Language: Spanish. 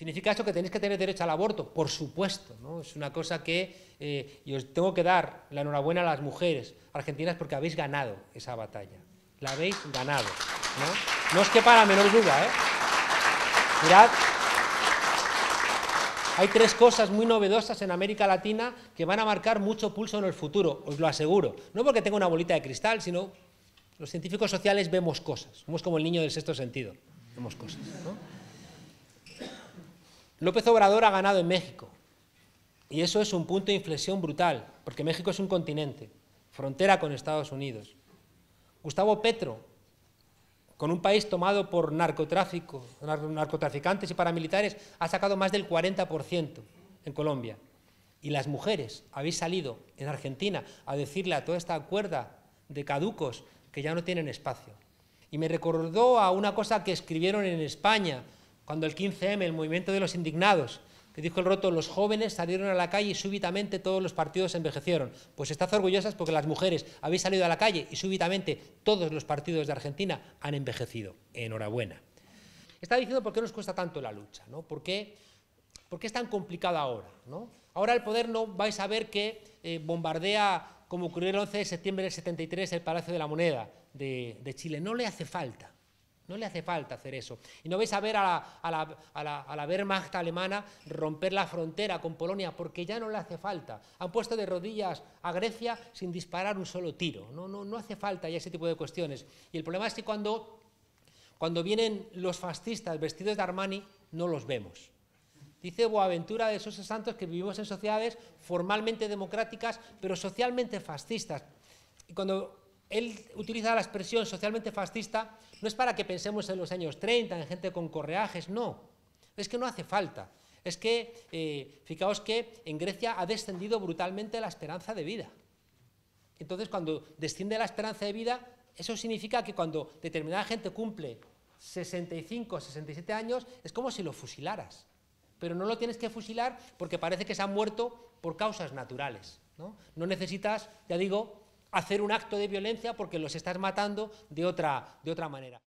¿Significa eso que tenéis que tener derecho al aborto? Por supuesto, ¿no? Es una cosa que eh, y os tengo que dar la enhorabuena a las mujeres argentinas porque habéis ganado esa batalla. La habéis ganado, ¿no? No os quepa la menor duda, ¿eh? Mirad, hay tres cosas muy novedosas en América Latina que van a marcar mucho pulso en el futuro, os lo aseguro. No porque tenga una bolita de cristal, sino los científicos sociales vemos cosas. Somos como el niño del sexto sentido, vemos cosas, ¿no? López Obrador ha ganado en México. Y eso es un punto de inflexión brutal, porque México es un continente, frontera con Estados Unidos. Gustavo Petro, con un país tomado por narcotráfico, narcotraficantes y paramilitares, ha sacado más del 40% en Colombia. Y las mujeres habéis salido en Argentina a decirle a toda esta cuerda de caducos que ya no tienen espacio. Y me recordó a una cosa que escribieron en España cuando el 15M, el movimiento de los indignados, que dijo el roto, los jóvenes salieron a la calle y súbitamente todos los partidos envejecieron. Pues estad orgullosas porque las mujeres habéis salido a la calle y súbitamente todos los partidos de Argentina han envejecido. Enhorabuena. Está diciendo por qué nos cuesta tanto la lucha, ¿no? ¿Por qué, por qué es tan complicado ahora? ¿no? Ahora el poder no vais a ver que eh, bombardea, como ocurrió el 11 de septiembre del 73, el Palacio de la Moneda de, de Chile. No le hace falta. No le hace falta hacer eso. Y no vais a ver a la, a, la, Wehrmacht alemana romper la frontera con Polonia porque ya no le hace falta. Han puesto de rodillas a Grecia sin disparar un solo tiro. No, no, no hace falta ya ese tipo de cuestiones. Y el problema es que cuando, cuando vienen los fascistas vestidos de Armani, no los vemos. Dice Boaventura de esos Santos que vivimos en sociedades formalmente democráticas, pero socialmente fascistas. Y cuando él utiliza la expresión socialmente fascista, no es para que pensemos en los años 30, en gente con correajes, no. Es que no hace falta. Es que, eh, fijaos que en Grecia ha descendido brutalmente la esperanza de vida. Entonces, cuando desciende la esperanza de vida, eso significa que cuando determinada gente cumple 65, 67 años, es como si lo fusilaras. Pero no lo tienes que fusilar porque parece que se han muerto por causas naturales. No, no necesitas, ya digo, hacer un acto de violencia porque los estás matando de otra, de otra manera.